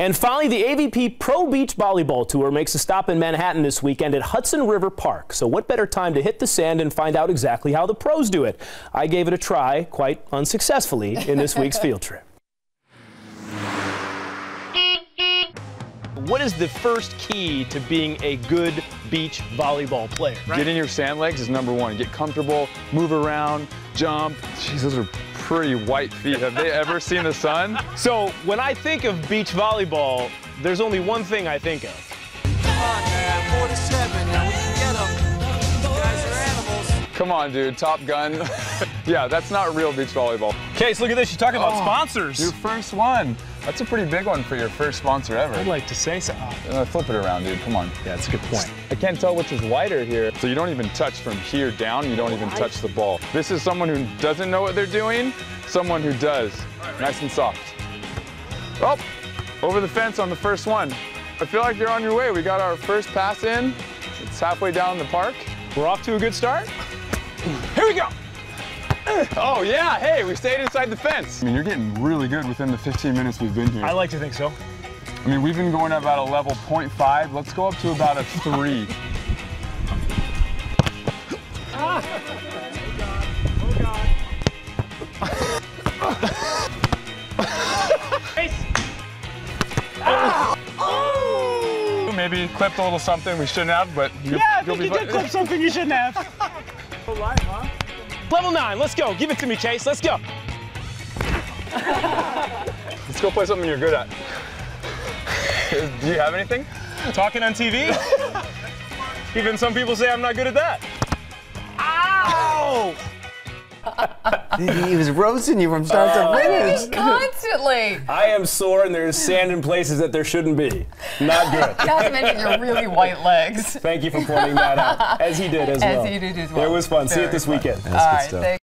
And finally, the AVP Pro Beach Volleyball Tour makes a stop in Manhattan this weekend at Hudson River Park. So what better time to hit the sand and find out exactly how the pros do it? I gave it a try, quite unsuccessfully, in this week's field trip. What is the first key to being a good beach volleyball player? Right? Getting your sand legs is number one. Get comfortable, move around, jump. Jeez, those are pretty white feet. Have they ever seen the sun? So when I think of beach volleyball, there's only one thing I think of. Come on, man, 47, now we get them. Guys are animals. Come on, dude, Top Gun. yeah, that's not real beach volleyball. Case, look at this, you're talking about oh, sponsors. Your first one. That's a pretty big one for your first sponsor ever. I'd like to say so. Uh, flip it around, dude. Come on. Yeah, that's a good point. I can't tell which is wider here. So you don't even touch from here down. You don't even touch the ball. This is someone who doesn't know what they're doing, someone who does. Nice and soft. Oh, over the fence on the first one. I feel like you're on your way. We got our first pass in. It's halfway down the park. We're off to a good start. Here we go. Oh, yeah. Hey, we stayed inside the fence. I mean, you're getting really good within the 15 minutes we've been here. I like to think so. I mean, we've been going about a level 0.5. Let's go up to about a 3. ah. oh, Maybe clipped a little something we shouldn't have, but yeah, I think you did clip something you shouldn't have. live, huh? Level nine, let's go. Give it to me, Chase. Let's go. let's go play something you're good at. Do you have anything? Talking on TV? Even some people say I'm not good at that. Ow! he was roasting you from start to oh finish. Constantly. I am sore and there's sand in places that there shouldn't be. Not good. Not to mention your really white legs. Thank you for pointing that out. As he did as, as well. As he did as well. It was fun. Very See you this fun. weekend. That's All right,